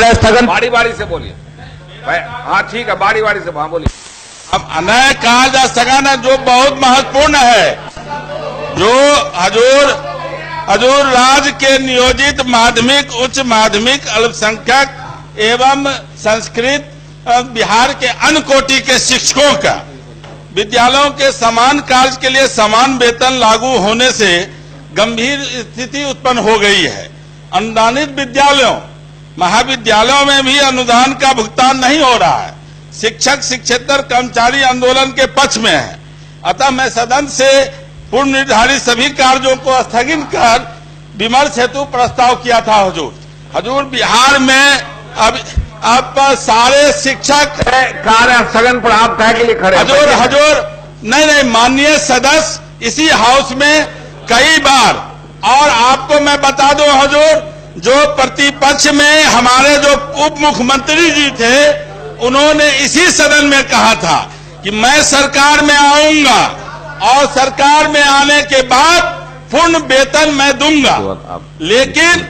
कार्य स्थगन। बारी बारी से बोलिए। भाई- हाँ ठीक है बारी बारी से हाँ बोलिए। अब नए कार्य स्थगन है जो बहुत महत्वपूर्ण है। जो हजूर हजूर राज्य के नियोजित माध्यमिक उच्च माध्यमिक अल्पसंख्यक एवं संस्कृत बिहार के अन्य कोटि के शिक्षकों का विद्यालयों के समान कार्य के लिए समान वेतन लागू होने से गंभीर स्थिति उत्पन्न हो गई है। अनुदानित विद्यालयों महाविद्यालयों में भी अनुदान का भुगतान नहीं हो रहा है। शिक्षक शिक्षेतर कर्मचारी आंदोलन के पक्ष में है। अतः मैं सदन से पूर्व निर्धारित सभी कार्यों को स्थगित कर विमर्श हेतु प्रस्ताव किया था हजूर। हजूर बिहार में अब अब सारे शिक्षक कार्य स्थगन पर आप कहे के लिए खड़े हजूर हजूर नहीं नहीं माननीय सदस्य इसी हाउस में कई बार। और आपको मैं बता दूँ हजूर जो प्रतिपक्ष में हमारे जो उप मुख्यमंत्री जी थे उन्होंने इसी सदन में कहा था कि मैं सरकार में आऊँगा और सरकार में आने के बाद पूर्ण वेतन मैं दूँगा। लेकिन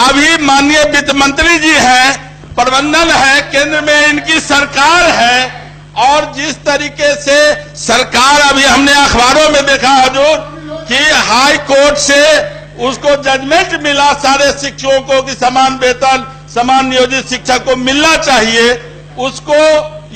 अभी माननीय वित्त मंत्री जी हैं प्रबंधन है केंद्र में इनकी सरकार है और जिस तरीके से सरकार अभी हमने अखबारों में देखा हजूर कि हाई कोर्ट से उसको जजमेंट मिला सारे शिक्षकों को कि समान वेतन समान नियोजित शिक्षक को मिलना चाहिए उसको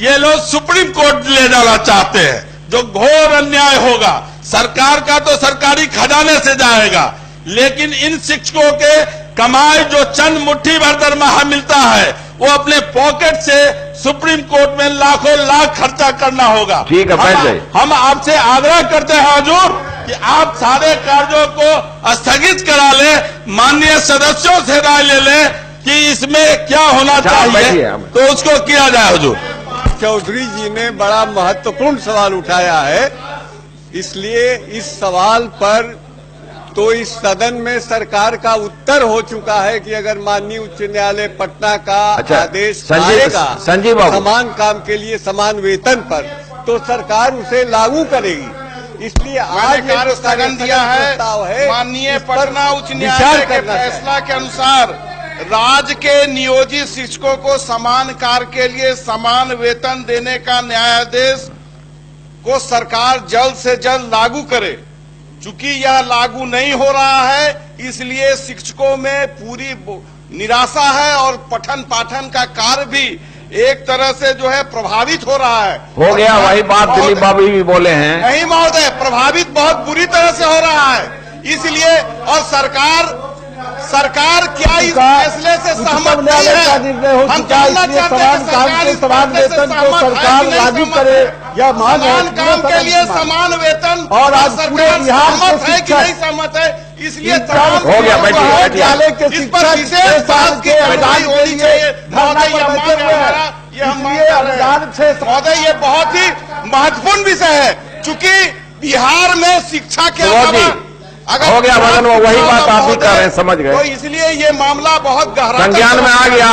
ये लोग सुप्रीम कोर्ट ले जाना चाहते हैं जो घोर अन्याय होगा। सरकार का तो सरकारी खजाने से जाएगा लेकिन इन शिक्षकों के कमाई जो चंद मुट्ठी भर दरमाहा मिलता है वो अपने पॉकेट से सुप्रीम कोर्ट में लाखों लाख खर्चा करना होगा। ठीक है, हम- हम आपसे आग्रह करते हैं हजूर कि आप सारे कार्यों को स्थगित करा ले माननीय सदस्यों से राय ले ले कि इसमें क्या होना चाहिए तो उसको किया जाए हजूर। चौधरी जी ने बड़ा महत्वपूर्ण सवाल उठाया है। इसलिए इस सवाल पर तो इस सदन में सरकार का उत्तर हो चुका है कि अगर माननीय उच्च न्यायालय पटना का अच्छा, आदेश आएगा संजीव समान काम के लिए समान वेतन पर तो सरकार उसे लागू करेगी। इसलिए आज कार्य स्थगन दिया है। माननीय पटना उच्च न्यायालय के फैसला के अनुसार राज्य के नियोजित शिक्षकों को समान कार्य के लिए समान वेतन देने का न्यायाधीश को सरकार जल्द से जल्द लागू करे। चूँकि यह लागू नहीं हो रहा है इसलिए शिक्षकों में पूरी निराशा है और पठन पाठन का कार्य भी एक तरह से जो है प्रभावित हो रहा है। हो गया वही बात दिलीप बाबू भी बोले हैं। नहीं महोदय प्रभावित बहुत बुरी तरह से हो रहा है। इसलिए और सरकार सरकार क्या इस फैसले से सहमत नहीं है? हम जानना चाहते हैं कि सरकार इस फैसले से सहमत है कि नहीं सहमत समान काम के लिए समान वेतन और आज पूरे सरकार बिहार सहमत है कि नहीं सहमत है इसलिए हो गया। विद्यालय के इस पर विशेष बात की अनुदान होनी चाहिए यह इसलिए साल- महोदय ये बहुत ही महत्वपूर्ण विषय है। चूँकि बिहार में शिक्षा के अलावा अगर हो गया, मदन, वो वही बात आप ही कर रहे हैं, समझ गए। तो इसलिए ये मामला बहुत गहरा संज्ञान में आ गया